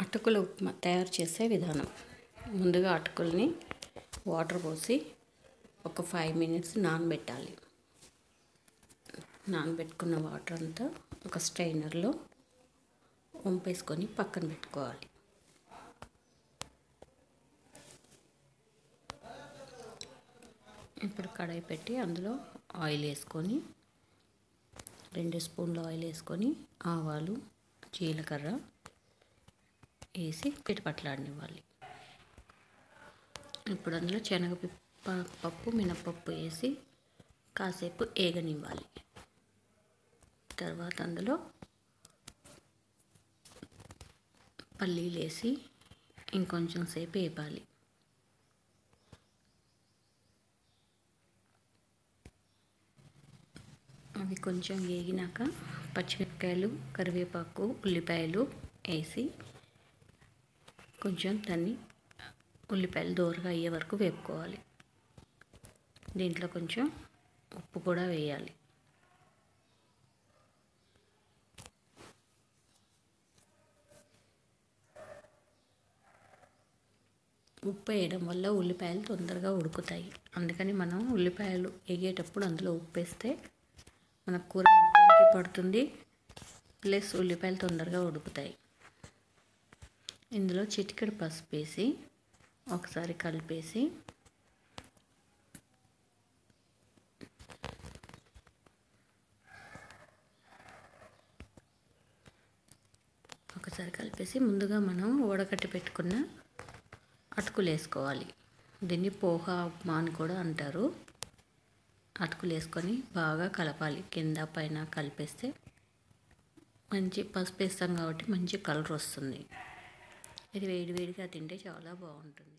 అటుకుల ఉప్మా తయారు చేసే విధానం. ముందుగా అటుకుల్ని వాటర్ పోసి ఒక ఫైవ్ మినిట్స్ నానబెట్టాలి. నానబెట్టుకున్న వాటర్ అంతా ఒక స్ట్రైనర్లో వంపేసుకొని పక్కన పెట్టుకోవాలి. ఇప్పుడు కడాయి పెట్టి అందులో ఆయిల్ వేసుకొని రెండు స్పూన్లు ఆయిల్ వేసుకొని ఆవాలు జీలకర్ర వేసి పిటపట్లాడనివ్వాలి ఇప్పుడు అందులో శనగ పప్పు మినపప్పు వేసి కాసేపు ఏగనివ్వాలి తర్వాత అందులో పల్లీలు వేసి ఇంకొంచెం సేపు వేపాలి. అవి కొంచెం వేగినాక పచ్చిమిరపకాయలు కరివేపాకు ఉల్లిపాయలు వేసి కొంచెం దాన్ని ఉల్లిపాయలు దోరగా అయ్యే వరకు వేపుకోవాలి. దీంట్లో కొంచెం ఉప్పు కూడా వేయాలి. ఉప్పు వేయడం వల్ల ఉల్లిపాయలు తొందరగా ఉడుకుతాయి. అందుకని మనం ఉల్లిపాయలు వేగేటప్పుడు అందులో ఉప్పు వేస్తే మన కూర మొత్తానికి పడుతుంది. ప్లస్ ఉల్లిపాయలు తొందరగా ఉడుకుతాయి. ఇందులో చిటికెడు పసుపు వేసి ఒకసారి కలిపేసి ఒకసారి కలిపేసి ముందుగా మనం ఉడకట్టి పెట్టుకున్న అటుకులు వేసుకోవాలి. దీన్ని పోహా ఉప్మా అని కూడా అంటారు. అటుకులు వేసుకొని బాగా కలపాలి. కింద పైన కలిపేస్తే మంచి పసుపు వేస్తాం కాబట్టి మంచి కలర్ వస్తుంది. ఇది వేడి వేడిగా తింటే చాలా బాగుంటుంది.